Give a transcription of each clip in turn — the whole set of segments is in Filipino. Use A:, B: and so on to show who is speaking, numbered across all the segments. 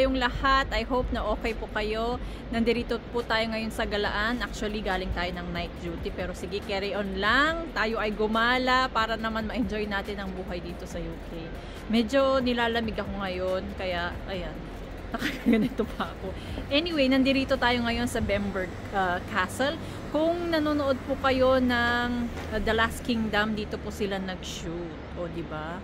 A: kayong lahat? I hope na okay po kayo. Nandito po tayo ngayon sa galaan. Actually, galing tayo ng night duty. Pero sige, carry on lang. Tayo ay gumala para naman ma-enjoy natin ang buhay dito sa UK. Medyo nilalamig ako ngayon. Kaya, ayan. Nakaganito pa ako. Anyway, nandito tayo ngayon sa Bamberg uh, Castle. Kung nanonood po kayo ng uh, The Last Kingdom, dito po sila nag-shoot. O, ba?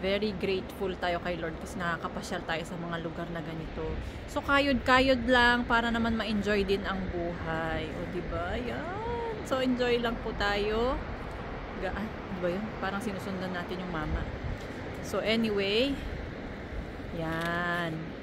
A: Very grateful tayo kay Lord kasi nakakapasyal tayo sa mga lugar na ganito. So kayod-kayod lang para naman ma-enjoy din ang buhay. O di ba? Yan. So enjoy lang po tayo. Gaan, di ba yun? Parang sinusundan natin yung mama. So anyway, yan.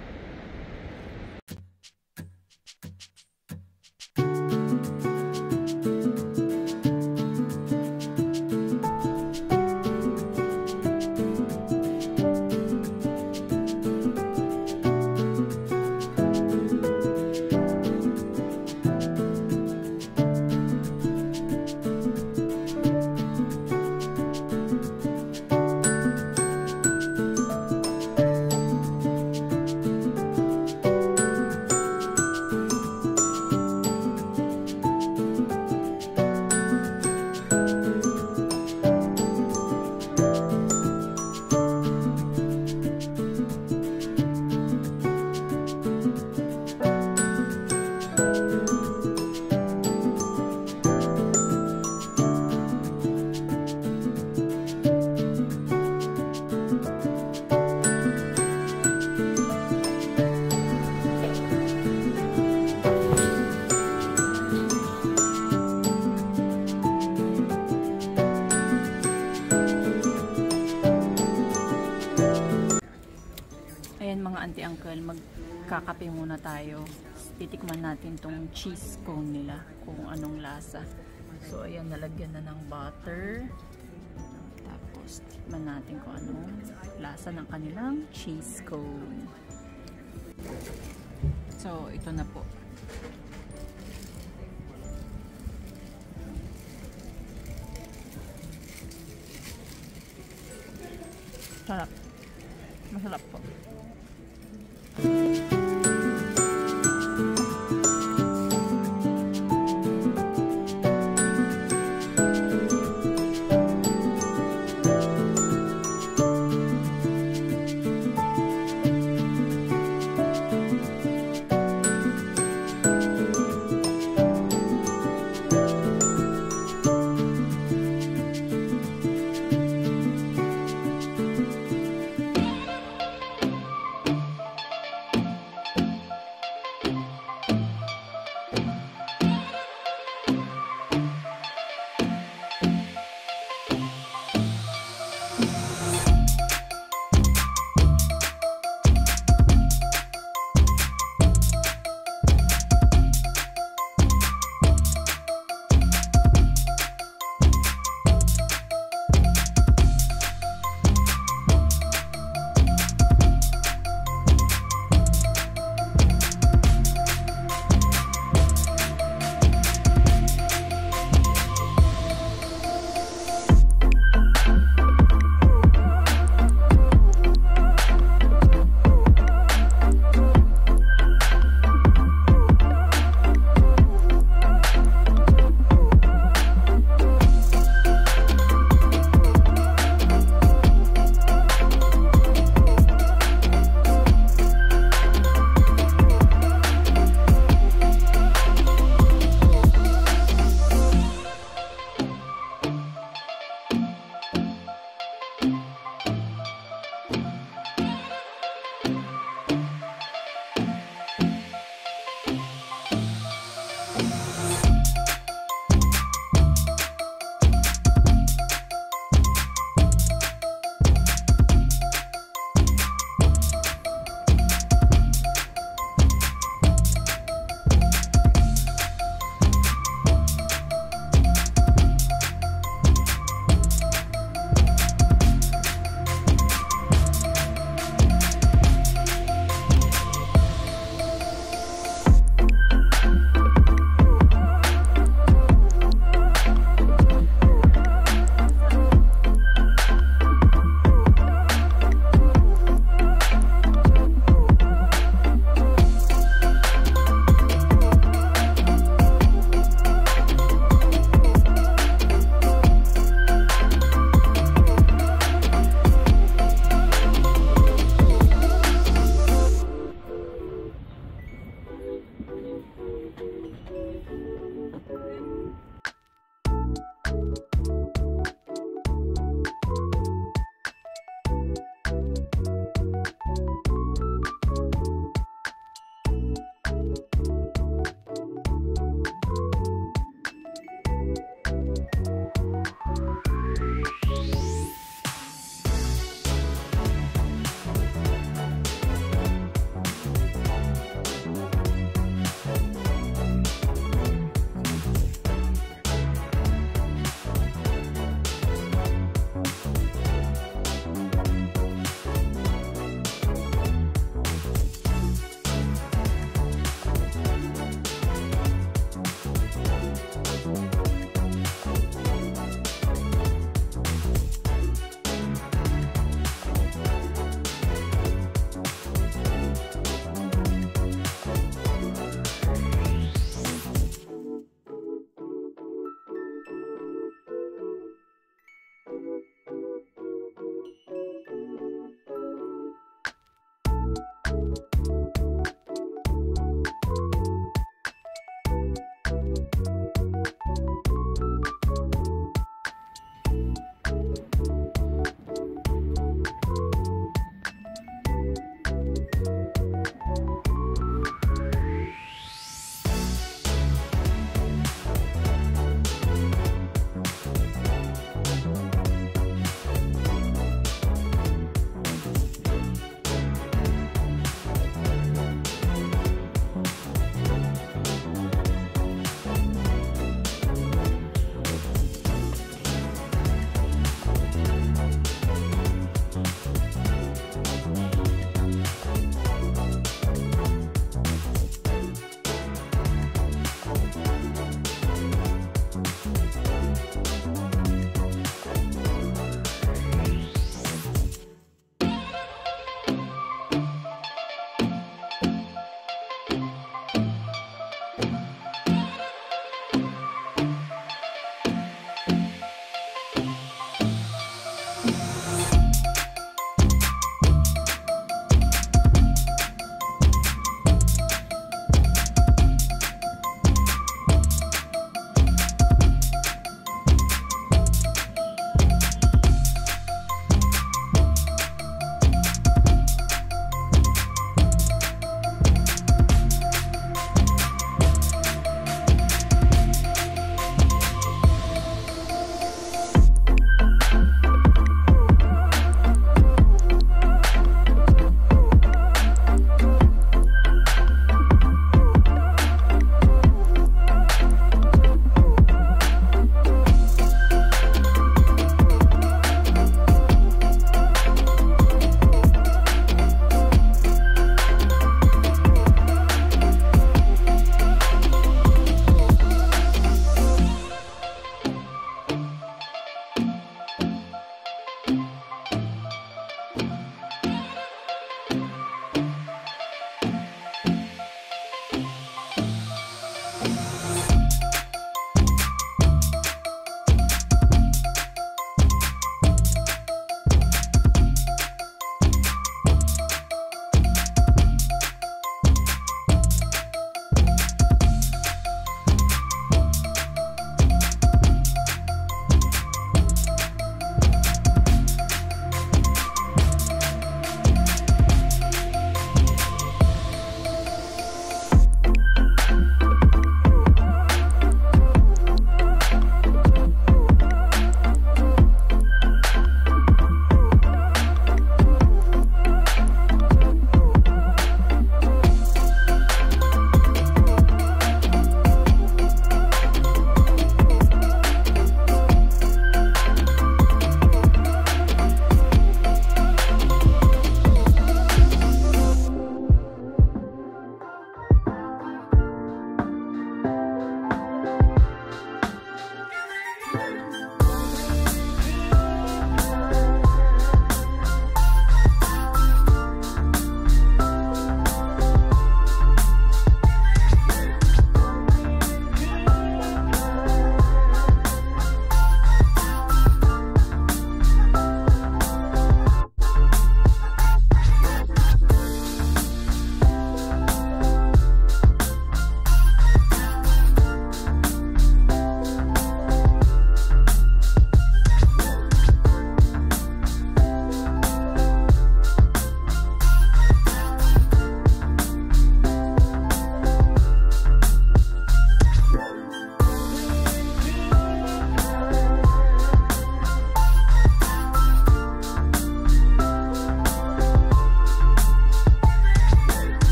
A: Muna tayo. Titikman natin tong cheese cone nila, kung anong lasa. So, ayan, nalagyan na ng butter. Tapos, tikman natin kung anong lasa ng kanilang cheese cone. So, ito na po. Sarap. Masarap po.